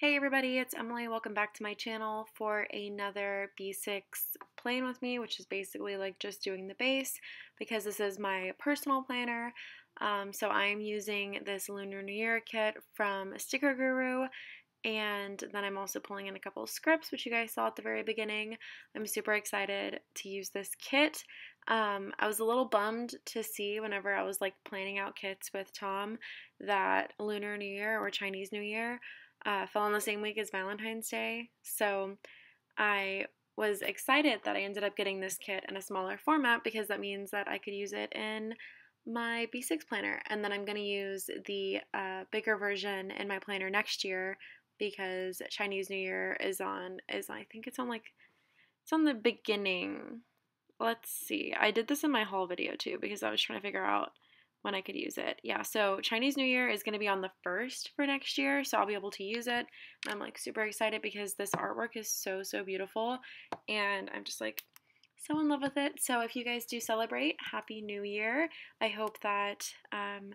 Hey everybody, it's Emily. Welcome back to my channel for another B6 plan with me, which is basically like just doing the base because this is my personal planner. Um, so I'm using this Lunar New Year kit from Sticker Guru and then I'm also pulling in a couple scripts, which you guys saw at the very beginning. I'm super excited to use this kit. Um, I was a little bummed to see whenever I was like planning out kits with Tom that Lunar New Year or Chinese New Year uh, fell on the same week as Valentine's Day. So I was excited that I ended up getting this kit in a smaller format because that means that I could use it in my B6 planner. And then I'm going to use the uh, bigger version in my planner next year because Chinese New Year is on, is I think it's on like, it's on the beginning. Let's see. I did this in my haul video too because I was trying to figure out when I could use it. Yeah, so Chinese New Year is going to be on the 1st for next year, so I'll be able to use it. I'm like super excited because this artwork is so, so beautiful, and I'm just like so in love with it. So if you guys do celebrate, Happy New Year. I hope that um,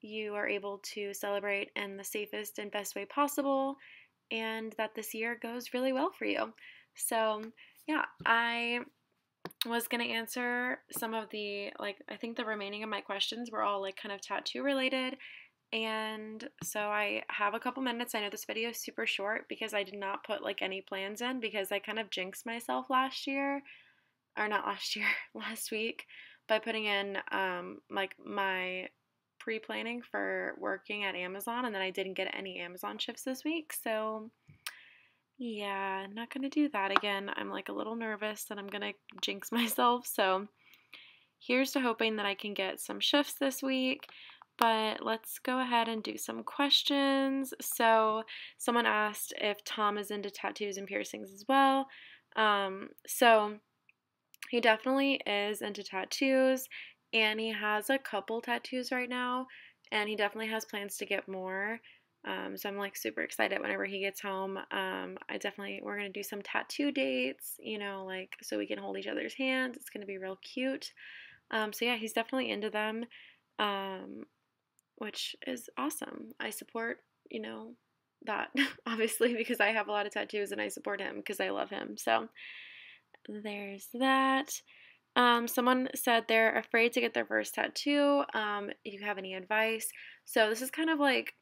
you are able to celebrate in the safest and best way possible, and that this year goes really well for you. So, yeah, I was going to answer some of the, like, I think the remaining of my questions were all, like, kind of tattoo related. And so I have a couple minutes. I know this video is super short because I did not put, like, any plans in because I kind of jinxed myself last year, or not last year, last week, by putting in, um, like, my pre planning for working at Amazon. And then I didn't get any Amazon shifts this week. So, yeah, not gonna do that again. I'm like a little nervous that I'm gonna jinx myself. So here's to hoping that I can get some shifts this week. But let's go ahead and do some questions. So someone asked if Tom is into tattoos and piercings as well. Um, so he definitely is into tattoos and he has a couple tattoos right now and he definitely has plans to get more. Um, so I'm like super excited whenever he gets home. Um, I definitely, we're going to do some tattoo dates, you know, like so we can hold each other's hands. It's going to be real cute. Um, so yeah, he's definitely into them, um, which is awesome. I support, you know, that obviously because I have a lot of tattoos and I support him because I love him. So there's that. Um, someone said they're afraid to get their first tattoo. Um, if you have any advice. So this is kind of like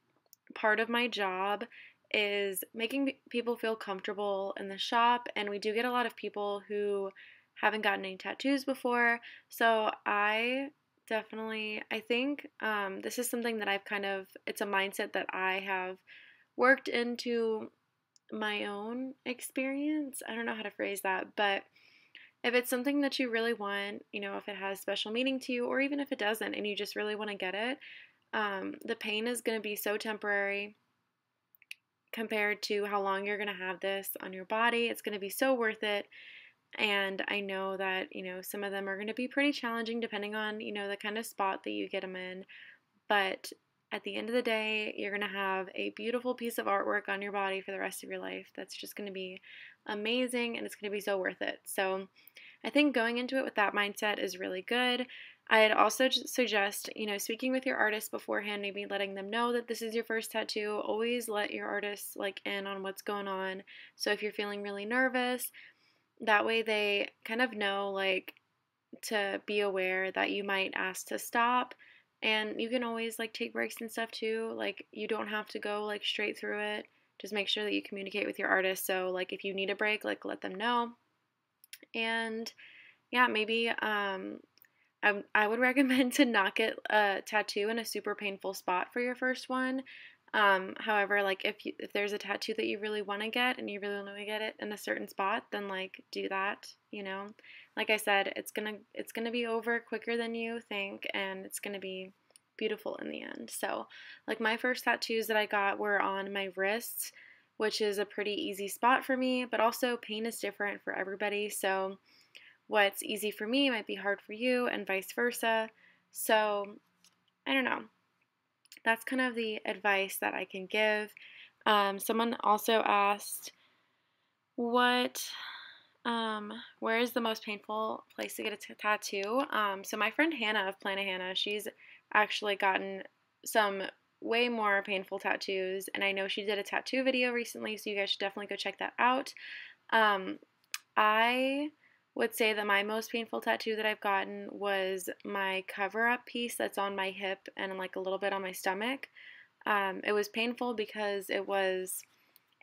part of my job is making people feel comfortable in the shop, and we do get a lot of people who haven't gotten any tattoos before. So I definitely, I think um, this is something that I've kind of, it's a mindset that I have worked into my own experience. I don't know how to phrase that, but if it's something that you really want, you know, if it has special meaning to you, or even if it doesn't and you just really want to get it, um, the pain is going to be so temporary compared to how long you're going to have this on your body. It's going to be so worth it. And I know that, you know, some of them are going to be pretty challenging depending on, you know, the kind of spot that you get them in. But at the end of the day, you're going to have a beautiful piece of artwork on your body for the rest of your life. That's just going to be amazing and it's going to be so worth it. So I think going into it with that mindset is really good. I'd also suggest, you know, speaking with your artist beforehand, maybe letting them know that this is your first tattoo. Always let your artist like in on what's going on. So if you're feeling really nervous, that way they kind of know like to be aware that you might ask to stop. And you can always like take breaks and stuff too. Like you don't have to go like straight through it. Just make sure that you communicate with your artist. So like if you need a break, like let them know. And yeah, maybe um I, I would recommend to not get a tattoo in a super painful spot for your first one. Um, however, like if you, if there's a tattoo that you really want to get and you really want to get it in a certain spot, then like do that. You know, like I said, it's gonna it's gonna be over quicker than you think, and it's gonna be beautiful in the end. So, like my first tattoos that I got were on my wrists, which is a pretty easy spot for me, but also pain is different for everybody. So what's easy for me might be hard for you, and vice versa. So, I don't know. That's kind of the advice that I can give. Um, someone also asked, what, um, where is the most painful place to get a t- tattoo? Um, so, my friend Hannah of Planet Hannah, she's actually gotten some way more painful tattoos. And I know she did a tattoo video recently, so you guys should definitely go check that out. Um, I would say that my most painful tattoo that I've gotten was my cover up piece that's on my hip and like a little bit on my stomach. Um, it was painful because it was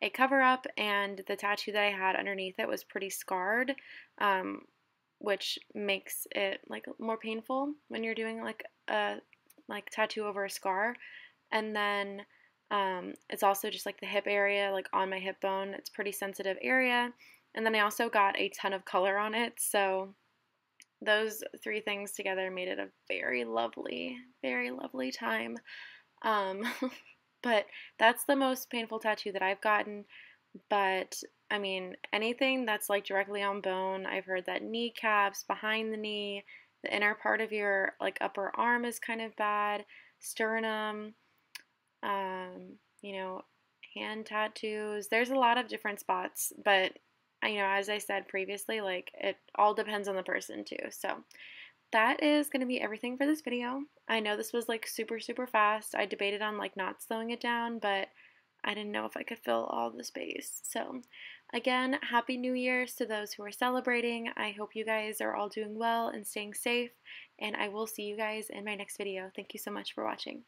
a cover up and the tattoo that I had underneath it was pretty scarred, um, which makes it like more painful when you're doing like a like tattoo over a scar. And then um, it's also just like the hip area, like on my hip bone. It's pretty sensitive area. And then I also got a ton of color on it. So those three things together made it a very lovely, very lovely time. Um, but that's the most painful tattoo that I've gotten. But I mean, anything that's like directly on bone, I've heard that kneecaps, behind the knee, the inner part of your like upper arm is kind of bad, sternum, um, you know, hand tattoos. There's a lot of different spots, but you know, as I said previously, like it all depends on the person too. So that is going to be everything for this video. I know this was like super, super fast. I debated on like not slowing it down, but I didn't know if I could fill all the space. So again, Happy New Year's to those who are celebrating. I hope you guys are all doing well and staying safe, and I will see you guys in my next video. Thank you so much for watching.